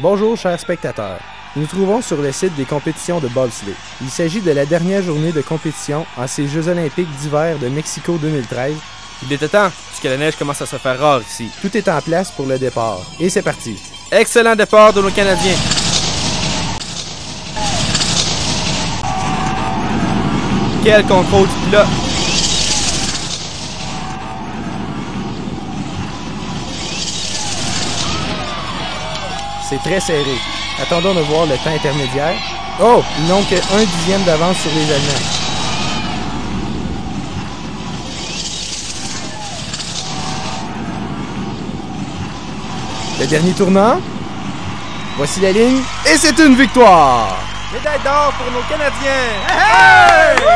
Bonjour chers spectateurs. Nous nous trouvons sur le site des compétitions de bobsleigh. Il s'agit de la dernière journée de compétition en ces Jeux olympiques d'hiver de Mexico 2013. Il était temps, puisque la neige commence à se faire rare ici. Tout est en place pour le départ. Et c'est parti. Excellent départ de nos Canadiens. Quel contrôle du pilote. C'est très serré. Attendons de voir le temps intermédiaire. Oh, ils n'ont qu'un dixième d'avance sur les Allemands. Le dernier tournant. Voici la ligne. Et c'est une victoire! Médaille d'or pour nos Canadiens. Hey!